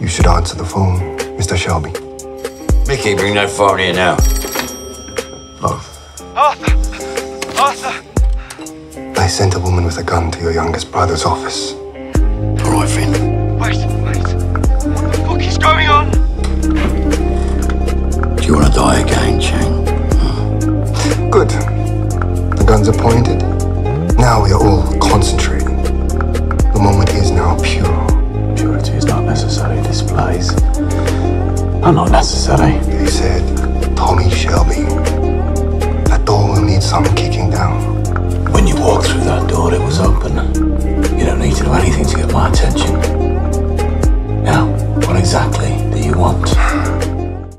You should answer the phone, Mr. Shelby. Mickey, bring that phone here now. Both. Arthur! Arthur! I sent a woman with a gun to your youngest brother's office. All right, Finn. Wait, wait. What the fuck is going on? Do you want to die again, Chang? Good. The guns are pointed. Now we are all concentrating. unnecessary displays are not necessary. He said Tommy Shelby. That door will need some kicking down. When you walked through that door, it was open. You don't need to do anything to get my attention. Now, what exactly do you want?